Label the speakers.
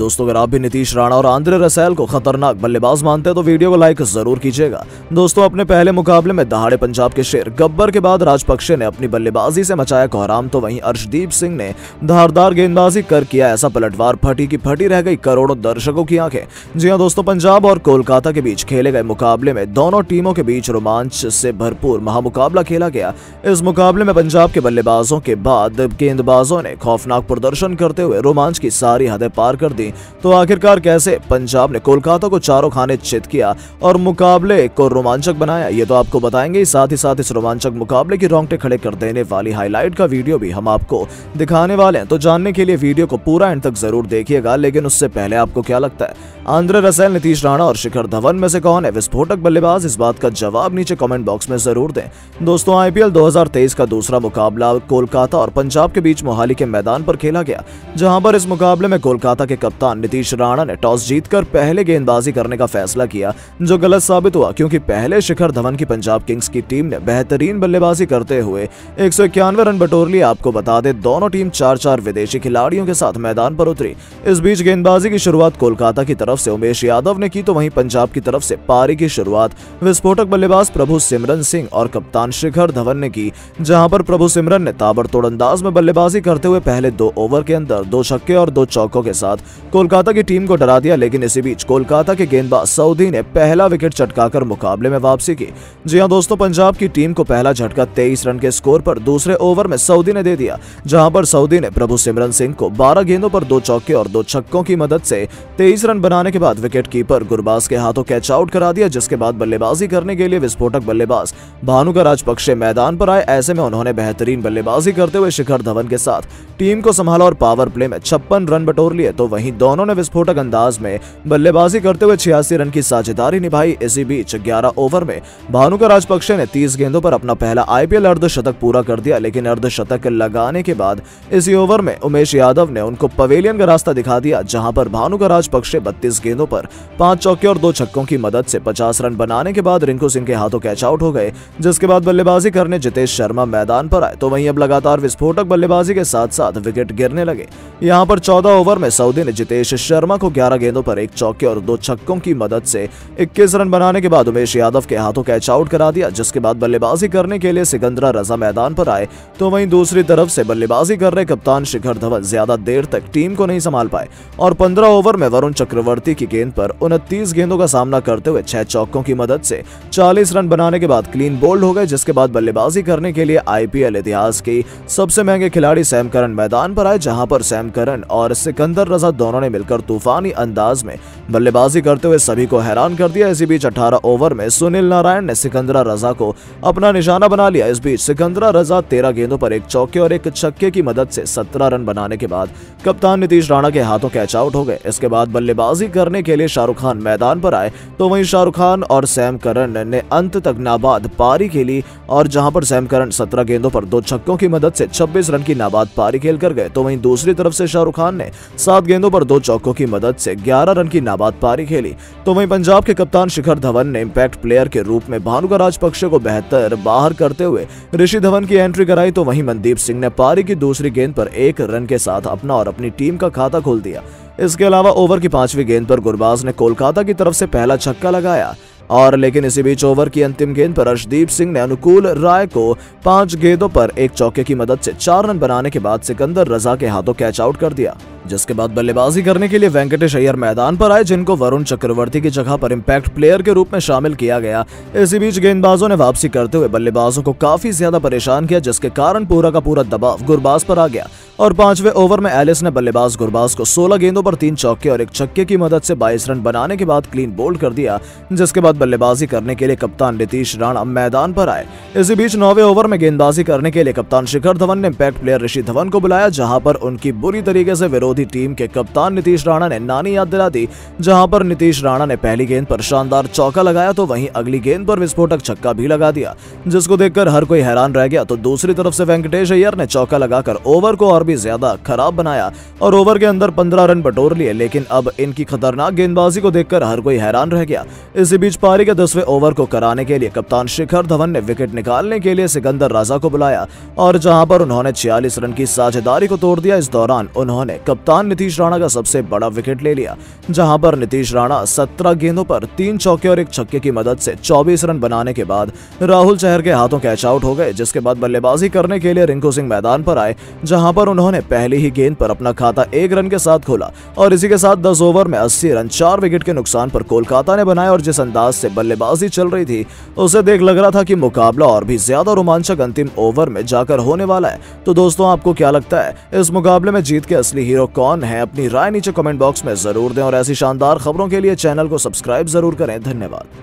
Speaker 1: दोस्तों, अगर आप भी नीतीश राणा और आंद्रे रसैल को खतरनाक बल्लेबाज मानते हैं तो वीडियो को लाइक ज़रूर कीजिएगा। दोस्तों, अपने पहले मुकाबले में दहाड़े पंजाब के शेर गब्बर के बाद राजपक्षे ने अपनी बल्लेबाजी से मचाया कोहराम तो वहीं अर्शदीप सिंह ने धारदार गेंदबाजी कर किया, ऐसा पलटवार फटी की फटी रह गई करोड़ों दर्शकों की आँखें। जी हाँ दोस्तों, पंजाब और कोलकाता के बीच खेले गए मुकाबले में दोनों टीमों के बीच रोमांच से भरपूर महामुकाबला खेला गया। इस मुकाबले में पंजाब के बल्लेबाजों के बाद गेंदबाजों ने खौफनाक प्रदर्शन करते हुए रोमांच की सारी हदें पार कर दी। तो आखिरकार कैसे पंजाब ने कोलकाता को चारों खाने चित किया और मुकाबले को रोमांचक बनाया? ये तो आपको बताएँगे। साथ ही साथ इस रोमांचक मुकाबले की रोंगटे खड़े कर देने वाली हाईलाइट का वीडियो भी हम आपको दिखाने वाले हैं। तो जानने के लिए वीडियो को पूरा एंड तक ज़रूर देखिएगा, लेकिन उससे पहले आपको क्या लगता है? आंद्रे रसेल नीतीश राणा और शिखर धवन में से कौन है? विस्फोटक बल्लेबाज, इस बात का जवाब नीचे कमेंट बॉक्स में ज़रूर दें। दोस्तों, आईपीएल 2023 का दूसरा मुकाबला कोलकाता और पंजाब के बीच मोहाली के मैदान पर खेला गया, जहाँ पर इस मुकाबले में कोलकाता के कप्तान नीतीश राणा ने टॉस जीतकर पहले गेंदबाजी करने का फैसला किया, जो गलत साबित हुआ, क्योंकि पहले शिखर धवन की पंजाब किंग्स की टीम ने बेहतरीन बल्लेबाजी करते हुए एक रन बटोर लिए आपको बता दें, दोनों टीम चार चार विदेशी खिलाड़ियों के साथ मैदान पर उतरी। इस बीच गेंदबाजी की शुरुआत कोलकाता की तरफ़ से उमेश यादव ने की तो वहीं पंजाब की तरफ़ से पारी की शुरुआत विस्फोटक बल्लेबाज प्रभु सिमरन सिंह और कप्तान शिखर धवन ने की, जहाँ पर प्रभु सिमरन ने ताबड़तोड़ अंदाज में बल्लेबाजी करते हुए पहले दो ओवर के अंदर दो छक्के और दो चौकों के साथ कोलकाता की टीम को डरा दिया, लेकिन इसी बीच कोलकाता के गेंदबाज सऊदी ने पहला विकेट चटकाकर मुकाबले में वापसी की। जी हाँ दोस्तों, पंजाब की टीम को पहला झटका तेईस रन के स्कोर पर दूसरे ओवर में सऊदी ने दे दिया, जहाँ पर सऊदी ने प्रभु सिमरन सिंह को बारह गेंदों पर दो चौके और दो छक्कों की मदद से तेईस रन बनाने के बाद विकेट कीपर गुरबाज के हाथों कैच आउट करा दिया, जिसके बाद बल्लेबाजी करने के लिए विस्फोटक बल्लेबाज भानु का राजपक्षे मैदान पर आए। ऐसे में उन्होंने बेहतरीन बल्लेबाजी करते हुए शिखर धवन के साथ टीम को संभाला और पावर प्ले में छप्पन रन बटोर लिए तो वहीं दोनों ने विस्फोटक अंदाज में बल्लेबाजी करते हुए छियासी रन की साझेदारी निभाई। इसी बीच ग्यारह ओवर में भानु का राजपक्षे ने तीस गेंदों पर अपना पहला आईपीएल अर्धशतक पूरा कर दिया, लेकिन अर्धशतक लगाने के बाद इसी ओवर में उमेश यादव ने उनको पवेलियन का रास्ता दिखा दिया, जहाँ पर भानु का राजपक्षे बत्तीस गेंदों पर पाँच चौके और दो छक्कों की मदद से पचास रन बनाने के बाद रिंकू सिंह के हाथों कैच आउट हो गए। जिसके बाद बल्लेबाजी करने जितेश शर्मा मैदान पर आए तो वहीं अब लगातार विस्फोटक बल्लेबाजी के साथ साथ विकेट गिरने लगे। यहाँ पर चौदह ओवर में सऊदी ने जितेश शर्मा को ग्यारह गेंदों पर एक चौके और दो छक्कों की मदद से इक्कीस रन बनाने के बाद उमेश यादव के हाथों कैच आउट करा दिया, जिसके बाद बल्लेबाजी करने के लिए सिकंदरा रजा मैदान पर आए। तो वहीं दूसरी तरफ़ से बल्लेबाजी कर रहे कप्तान शिखर धवन ज़्यादा देर तक टीम को नहीं संभाल पाए और पंद्रह ओवर में वरुण चक्रवर्ती की गेंद पर उनतीस गेंदों का सामना करते हुए छह चौकों की मदद से 40 रन बनाने के बाद क्लीन बोल्ड हो गए, जिसके बाद बल्लेबाजी करने के लिए आईपीएल इतिहास की सबसे महँगे खिलाड़ी सैम करन मैदान पर आए, जहाँ पर सैम करन और सिकंदर रजा दोनों ने मिलकर तूफानी अंदाज में बल्लेबाजी करते हुए सभी को हैरान कर दिया। इसी बीच 18 ओवर में सुनील नारायण ने सिकंदरा रजा को अपना निशाना बना लिया। इस बीच सिकंदरा रजा तेरह गेंदों पर एक चौके और एक छक्के की मदद से सत्रह रन बनाने के बाद कप्तान नीतीश राणा के हाथों कैच आउट हो गए। इसके बाद बल्लेबाजी करने के लिए शाहरुख खान मैदान पर आए। तो वहीं शाहरुख खान और सैम करन ने अंत तक नाबाद पारी खेली और जहाँ पर सैम करन सत्रह गेंदों पर दो छक्कों की मदद से 26 रन की नाबाद पारी खेल कर गए। तो वहीं दूसरी तरफ़ से शाहरुख खान ने सात गेंदों पर दो चौकों की मदद से 11 रन की नाबाद पारी खेली। तो वहीं पंजाब के कप्तान शिखर धवन ने इम्पैक्ट प्लेयर के रूप में भानुका राजपक्षे को बेहतर बाहर करते हुए ऋषि धवन की एंट्री कराई तो वहीं मनदीप सिंह ने पारी की दूसरी गेंद पर एक रन के साथ अपना और अपनी टीम का खाता खोल दिया। इसके अलावा ओवर की पांचवी गेंद पर गुरबाज ने कोलकाता की तरफ़ से पहला छक्का लगाया। और लेकिन इसी बीच ओवर की अंतिम गेंद पर अर्शदीप सिंह ने अनुकूल राय को पाँच गेंदों पर एक चौके की मदद से चार रन बनाने के बाद सिकंदर रजा के हाथों कैच आउट कर दिया। जिसके बाद बल्लेबाजी करने के लिए वेंकटेश अय्यर मैदान पर आए, जिनको वरुण चक्रवर्ती की जगह पर इम्पैक्ट प्लेयर के रूप में शामिल किया गया। इसी बीच गेंदबाजों ने वापसी करते हुए बल्लेबाजों को काफ़ी ज़्यादा परेशान किया, जिसके कारण पूरा का पूरा दबाव गुरबाज पर आ गया। और पाँचवें ओवर में एलिस ने बल्लेबाज गुरबाज को 16 गेंदों पर तीन चौके और एक छक्के की मदद से 22 रन बनाने के बाद क्लीन बोल्ड कर दिया, जिसके बाद बल्लेबाजी करने के लिए कप्तान नीतीश राणा मैदान पर आए। इसी बीच नौवे ओवर में गेंदबाजी करने के लिए कप्तान शिखर धवन ने इम्पैक्ट प्लेयर ऋषि धवन को बुलाया, जहाँ पर उनकी बुरी तरीके से विरोधी टीम के कप्तान नीतीश राणा ने नानी याद दिला दी जहाँ पर नीतीश राणा ने पहली गेंद पर शानदार चौका लगाया तो वहीं अगली गेंद पर विस्फोटक छक्का भी लगा दिया, जिसको देखकर हर कोई हैरान रह गया। तो दूसरी तरफ़ से वेंकटेश अय्यर ने चौका लगाकर ओवर को और भी ज़्यादा खराब बनाया और ओवर के अंदर पंद्रह रन बटोर लिए, लेकिन अब इनकी खतरनाक गेंदबाजी को देखकर हर कोई हैरान रह गया। इसी बीच पारी के दसवें ओवर को कराने के लिए कप्तान शिखर धवन ने विकेट निकालने के लिए सिकंदर राजा को बुलाया, और जहाँ पर उन्होंने छियालीस रन की साझेदारी को तोड़ दिया, इस दौरान उन्होंने कप्तान नीतीश राणा का सबसे बड़ा विकेट ले लिया, जहाँ पर नीतीश राणा 17 गेंदों पर तीन चौके और एक छक्के की मदद से 24 रन बनाने के बाद राहुल चहर के हाथों कैच आउट हो गए, जिसके बाद बल्लेबाजी करने के लिए रिंकू सिंह मैदान पर आए, जहाँ पर उन्होंने पहली ही गेंद पर अपना खाता एक रन के साथ खोला और इसी के साथ दस ओवर में अस्सी रन, चार विकेट के नुकसान पर कोलकाता ने बनाए और जिस अंदाज से बल्लेबाजी चल रही थी, उसे देख लग रहा था कि मुकाबला और भी ज़्यादा रोमांचक अंतिम ओवर में जाकर होने वाला है। तो दोस्तों, आपको क्या लगता है, इस मुकाबले में जीत के असली हीरो कौन है, अपनी राय नीचे कमेंट बॉक्स में ज़रूर दें और ऐसी शानदार खबरों के लिए चैनल को सब्सक्राइब ज़रूर करें। धन्यवाद।